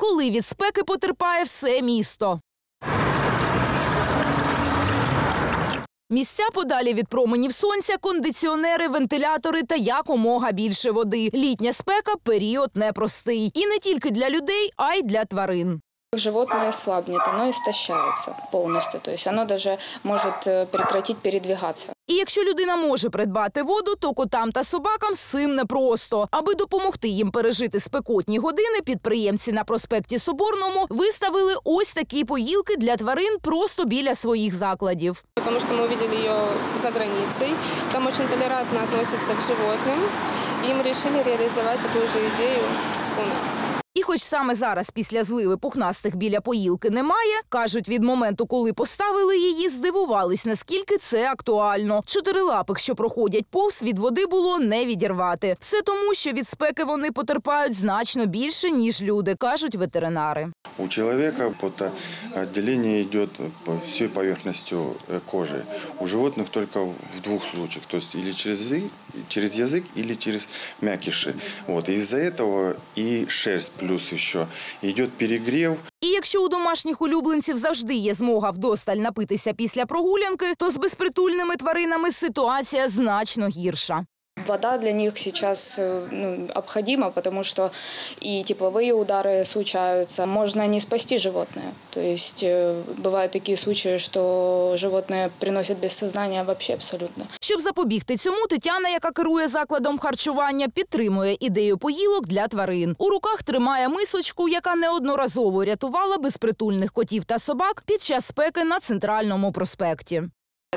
коли від спеки потерпає все місто. Місця подалі від променів сонця, кондиціонери, вентилятори та якомога більше води. Літня спека період непростий. І не тільки для людей, а й для тварин. Животное слабнет, оно истощается полностью, то есть оно даже может э, прекратить передвигаться І якщо людина може придбати воду, то котам та собакам з цим непросто. Аби допомогти їм пережити спекотні години, підприємці на проспекті Соборному виставили ось такі поїлки для тварин просто біля своїх закладів. потому что мы увидели ее за границей. Там очень толерантно относятся к животным. И мы решили реализовать такую же идею у нас. І хоч саме зараз після зливи пухнастих біля поїлки немає, кажуть, від моменту, коли поставили її, здивувались, наскільки це актуально. Чотирилапих, що проходять повз, від води було не відірвати. Все тому, що від спеки вони потерпають значно більше, ніж люди, кажуть ветеринари. У человека потоотделение идет по всей поверхностью э, кожи. У животных только в двух случаях, то есть или через язык, через язык или через мякиши. Вот. И из-за этого и шерсть плюс ще йде перегрів. І якщо у домашніх улюбленців завжди є змога вдосталь напитися після прогулянки, то з безпритульними тваринами ситуація значно гірша Вода для них сейчас э, ну, обходима, потому что и тепловые удары случаются. Можно не спасти животное. То есть э, бывают такие случаи, что животное приносит без сознания вообще абсолютно. Щоб запобігти цьому, Тетяна, яка керує закладом харчування, підтримує ідею поїлок для тварин. У руках тримає мисочку, яка неодноразово рятувала безпритульних котів та собак під час спеки на центральному проспекті.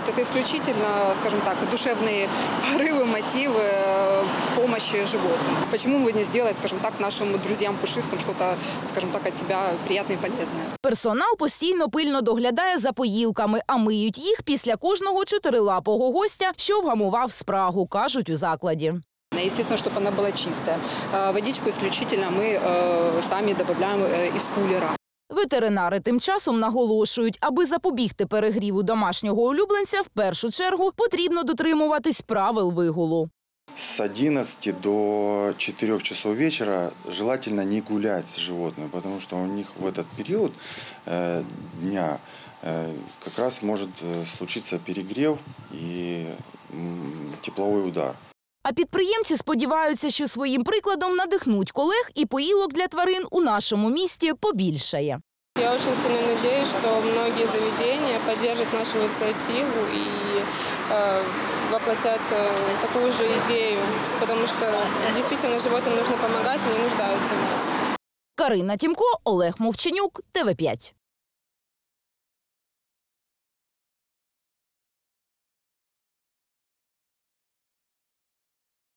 Это исключительно, скажем так, душевные порывы, мотивы э, в помощи животным. Почему бы не сделать, скажем так, нашим друзьям пушистым что-то, скажем так, от себя приятное и полезное? Персонал постійно пильно доглядає за поїлками, а миють їх після кожного чотирилапого гостя, що вгамував спрагу, кажуть у закладі. Естественно, чтобы она была чистая. Э, Водичку исключительно мы э, сами добавляем э, из кулера. Ветеринари тим часом наголошують, аби запобігти перегріву домашнього улюбленця, в першу чергу потрібно дотримуватись правил вигулу. С 11 до 4 часов вечера желательно не гулять с животным, потому что у них в этот период э, дня э, как раз может э, случиться перегрев и м, тепловой удар. А підприємці сподіваються, що своїм прикладом надихнуть колег і поїлок для тварин у нашому місті побільшає. Я очень сильно надеюсь, что многие заведения поддержат нашу инициативу и э, воплотят э, такую же идею, потому что действительно животным нужно помогать, они нуждаются в нас. Карина Тімко, Олег Мовчанюк, ТВ 5